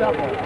double.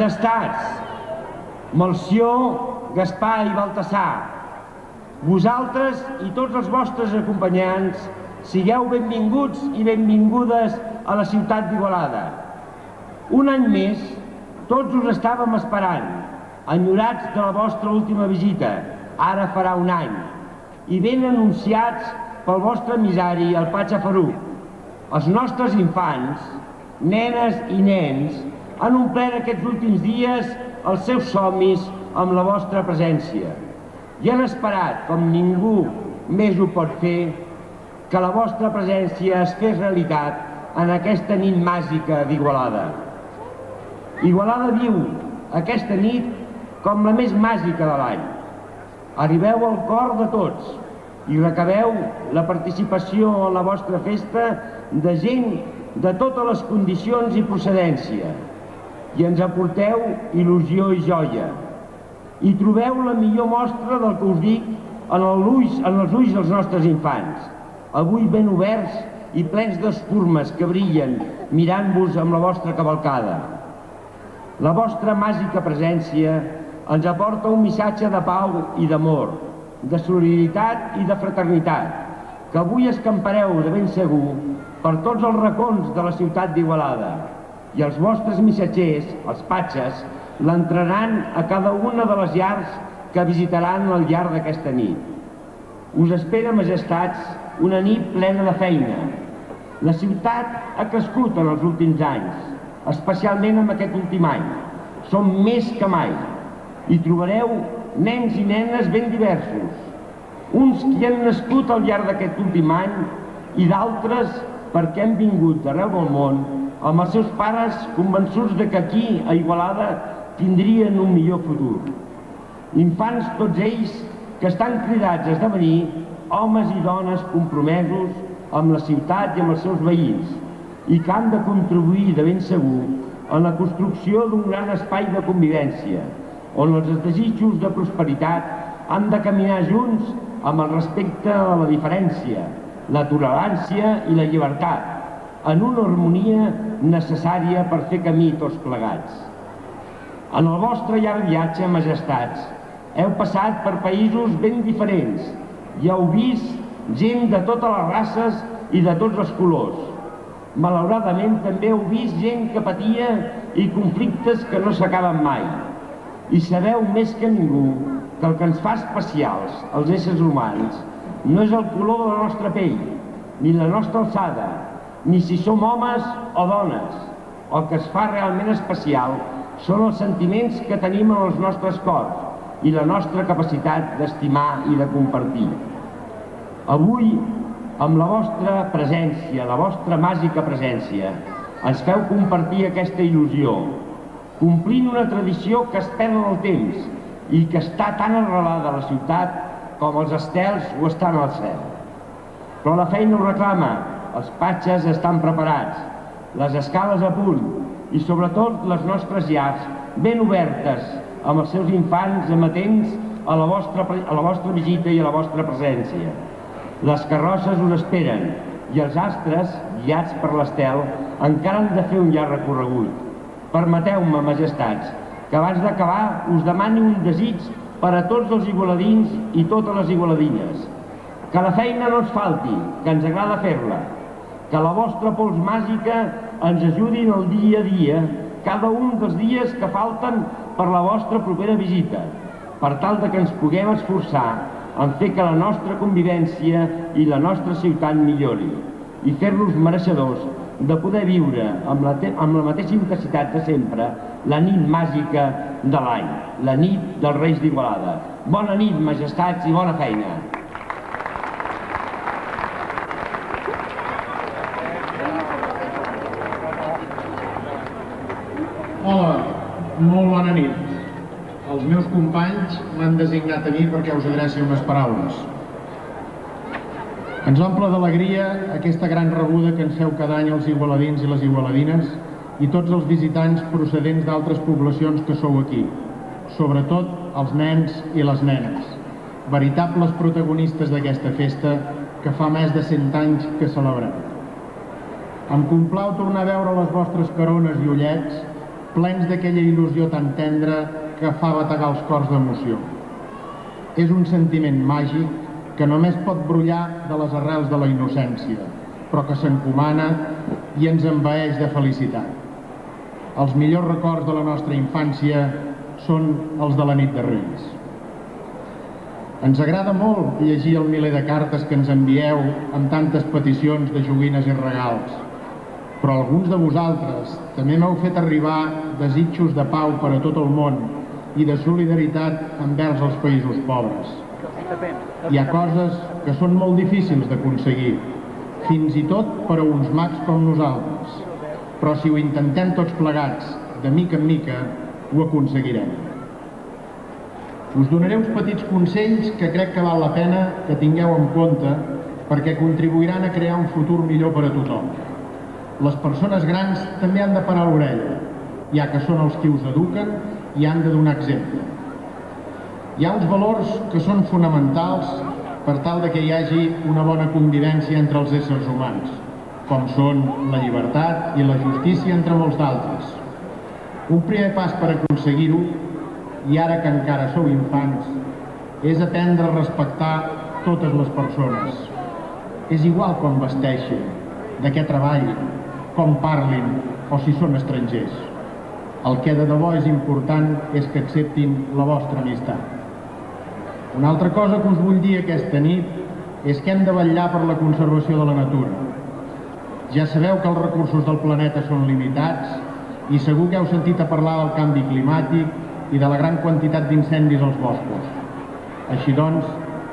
Majestats, Melcior, Gaspar i Baltasar, vosaltres i tots els vostres acompanyants sigueu benvinguts i benvingudes a la ciutat d'Igualada. Un any més, tots us estàvem esperant, enyorats de la vostra última visita, ara farà un any, i ben anunciats pel vostre emissari, el Patxa Faruc. Els nostres infants, nenes i nens, han omplert aquests últims dies els seus somnis amb la vostra presència i han esperat, com ningú més ho pot fer, que la vostra presència es fes realitat en aquesta nit màgica d'Igualada. Igualada viu aquesta nit com la més màgica de l'any. Arribeu al cor de tots i recabeu la participació en la vostra festa de gent de totes les condicions i procedència i ens aporteu il·lusió i joia. I trobeu la millor mostra del que us dic en, el ulls, en els ulls dels nostres infants. Avui ben oberts i plens d'espurmes que brillen mirant-vos amb la vostra cavalcada. La vostra màgica presència ens aporta un missatge de pau i d'amor, de solidaritat i de fraternitat, que avui escampareu de ben segur per tots els racons de la ciutat d'Igualada. I els vostres missatgers, els patxes, l'entraran a cada una de les llars que visitaran al llarg d'aquesta nit. Us espera, majestats, una nit plena de feina. La ciutat ha crescut en els últims anys, especialment en aquest últim any. Som més que mai. Hi trobareu nens i nenes ben diversos. Uns que han nascut al llarg d'aquest últim any i d'altres perquè han vingut d'arreu del món amb els seus pares convençuts de que aquí, a Igualada, tindrien un millor futur. Infants tots ells que estan cridats a esdevenir homes i dones compromesos amb la ciutat i amb els seus veïns i que han de contribuir de ben segur en la construcció d'un gran espai de convivència on els desitjos de prosperitat han de caminar junts amb el respecte a la diferència, la tolerància i la llibertat, en una harmonia necessària per fer camí tots plegats. En el vostre llarg viatge, majestats, heu passat per països ben diferents i heu vist gent de totes les races i de tots els colors. Malauradament també heu vist gent que patia i conflictes que no s'acaben mai. I sabeu més que ningú que el que ens fa especials, els éssers humans, no és el color de la nostra pell, ni la nostra alçada, ni si som homes o dones. El que es fa realment especial són els sentiments que tenim en els nostres cors i la nostra capacitat d'estimar i de compartir. Avui, amb la vostra presència, la vostra màgica presència, ens feu compartir aquesta il·lusió, complint una tradició que es perd en el temps i que està tan arrelada a la ciutat com els estels ho estan al cel. Però la feina ho reclama, els patxes estan preparats, les escales a punt i sobretot les nostres llars ben obertes amb els seus infants amatents a la vostra, a la vostra visita i a la vostra presència. Les carrosses us esperen i els astres, guiats per l'estel, encara han de fer un llarg recorregut. Permeteu-me, majestats, que abans d'acabar us demani un desig per a tots els igualadins i totes les igualadines. Que la feina no ens falti, que ens agrada fer-la. Que la vostra pols màgica ens ajudi en el dia a dia, cada un dels dies que falten per la vostra propera visita, per tal de que ens puguem esforçar en fer que la nostra convivència i la nostra ciutat millori i fer-los mereixedors de poder viure amb la, amb la mateixa intensitat de sempre la nit màgica de l'any, la nit dels Reis d'Igualada. Bona nit, majestats, i bona feina. Hola, molt bona nit. Els meus companys m'han designat a mi perquè us adreci unes paraules. Ens omple d'alegria aquesta gran rebuda que ens feu cada any els igualadins i les igualadines i tots els visitants procedents d'altres poblacions que sou aquí, sobretot els nens i les nenes, veritables protagonistes d'aquesta festa que fa més de 100 anys que celebrem. Em complau tornar a veure les vostres carones i ullets plens d'aquella il·lusió tan tendra que fa bategar els cors d'emoció. És un sentiment màgic que només pot brollar de les arrels de la innocència, però que s'encomana i ens envaeix de felicitat. Els millors records de la nostra infància són els de la nit de Reis. Ens agrada molt llegir el miler de cartes que ens envieu amb tantes peticions de joguines i regals, però alguns de vosaltres també m'heu fet arribar desitjos de pau per a tot el món i de solidaritat envers els països pobres. Hi ha coses que són molt difícils d'aconseguir, fins i tot per a uns mags com nosaltres. Però si ho intentem tots plegats, de mica en mica, ho aconseguirem. Us donaré uns petits consells que crec que val la pena que tingueu en compte perquè contribuiran a crear un futur millor per a tothom. Les persones grans també han de parar l'orella, ja que són els que us eduquen i han de donar exemple. Hi ha uns valors que són fonamentals per tal de que hi hagi una bona convivència entre els éssers humans, com són la llibertat i la justícia entre molts d'altres. Un primer pas per aconseguir-ho, i ara que encara sou infants, és aprendre a respectar totes les persones. És igual com vesteixin, de què treballin, com parlin o si són estrangers. El que de debò és important és que acceptin la vostra amistat. Una altra cosa que us vull dir aquesta nit és que hem de vetllar per la conservació de la natura. Ja sabeu que els recursos del planeta són limitats i segur que heu sentit a parlar del canvi climàtic i de la gran quantitat d'incendis als boscos. Així doncs,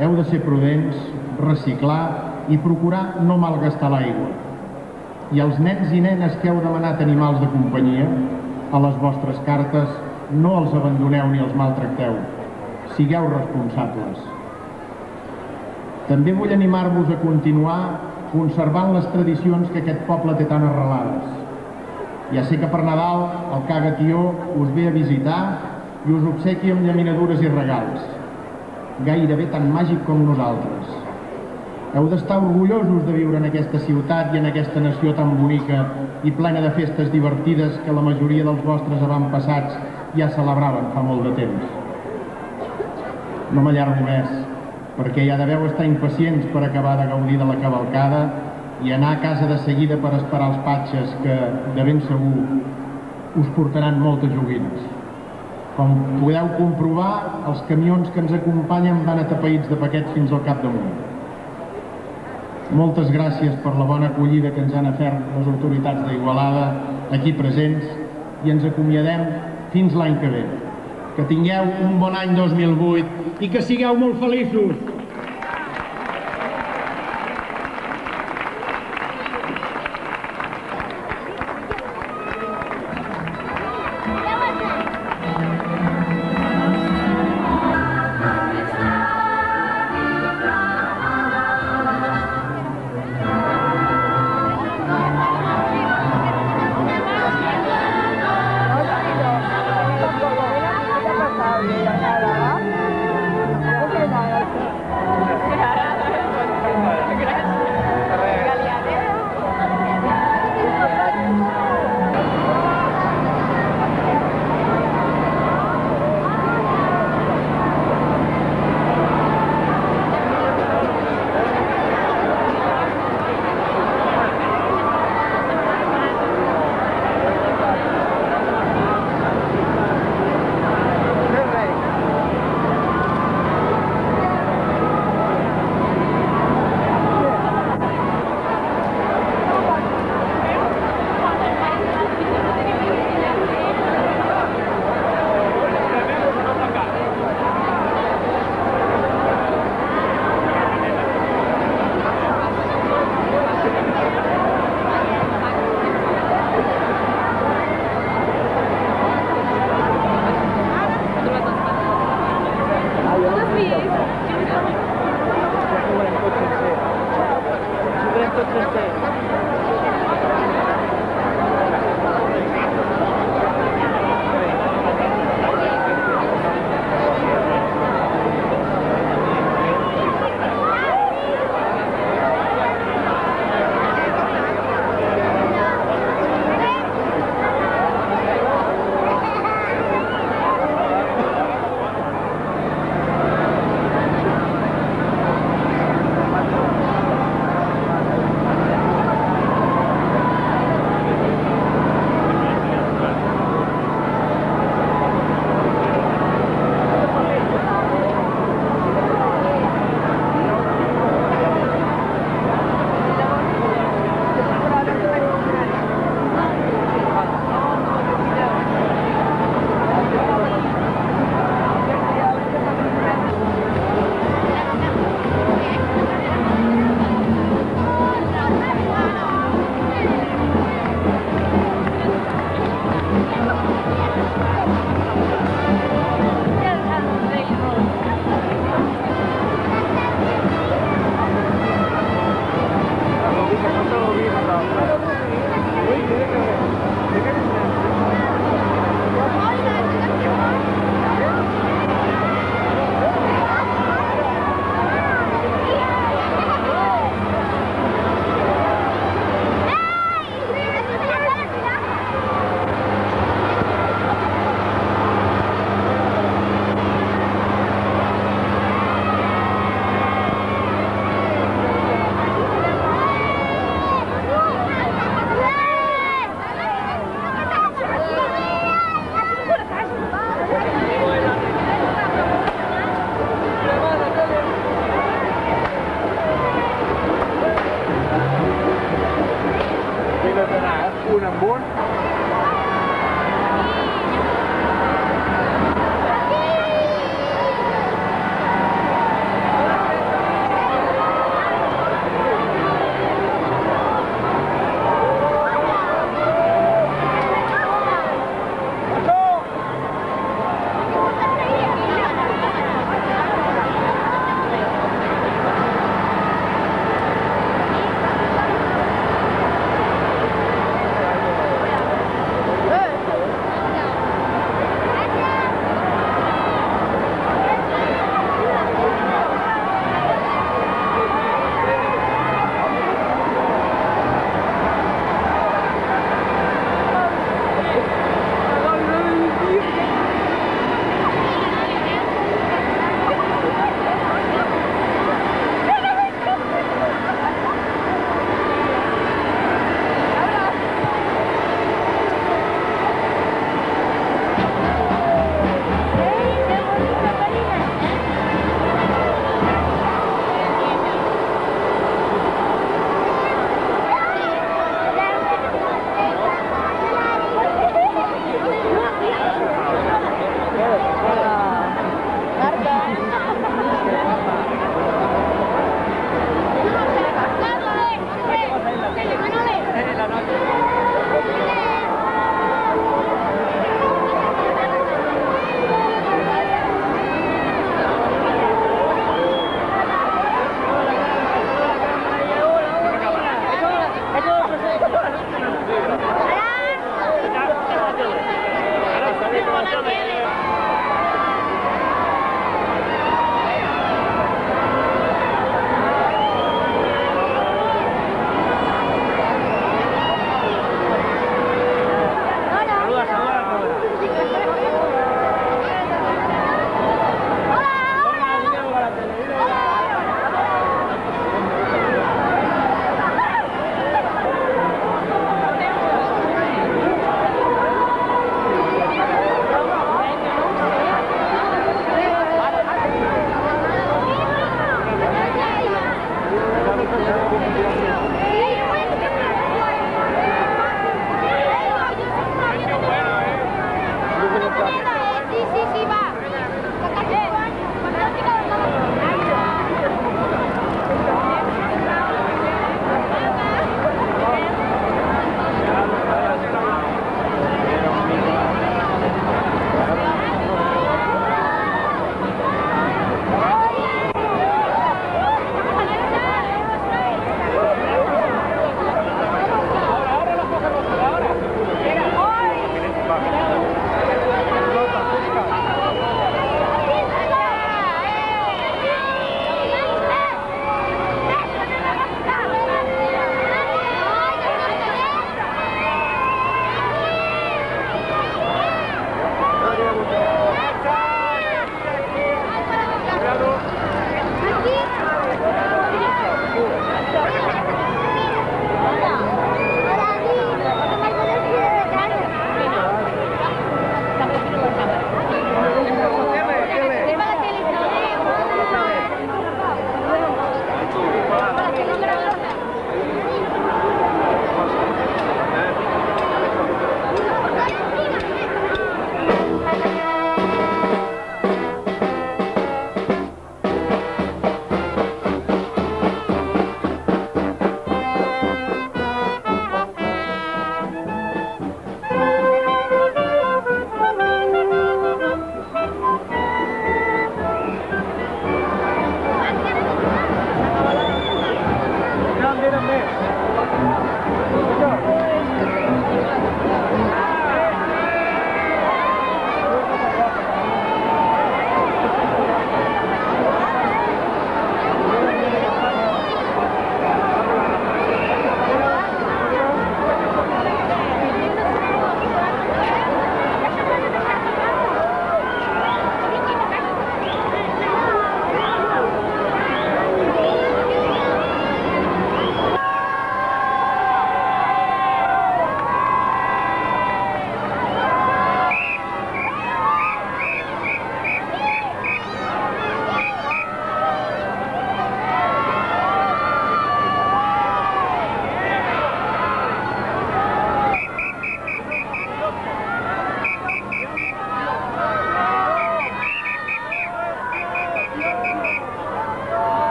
heu de ser prudents, reciclar i procurar no malgastar l'aigua. I els nens i nenes que heu demanat animals de companyia, a les vostres cartes no els abandoneu ni els maltracteu Sigueu responsables. També vull animar-vos a continuar conservant les tradicions que aquest poble té tan arrelades. Ja sé que per Nadal el Caga Tió us ve a visitar i us obsequi amb llaminadures i regals, gairebé tan màgic com nosaltres. Heu d'estar orgullosos de viure en aquesta ciutat i en aquesta nació tan bonica i plena de festes divertides que la majoria dels vostres avantpassats ja celebraven fa molt de temps. No m'allargo més, perquè ja deveu estar impacients per acabar de gaudir de la cavalcada i anar a casa de seguida per esperar els patxes que, de ben segur, us portaran moltes joguines. Com podeu comprovar, els camions que ens acompanyen van atapeïts de paquets fins al capdamunt. Moltes gràcies per la bona acollida que ens han ofert les autoritats d'Igualada aquí presents i ens acomiadem fins l'any que ve. Que tingueu un bon any 2008 i que sigueu molt feliços.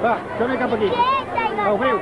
Vá, também cá para aqui. Ao frio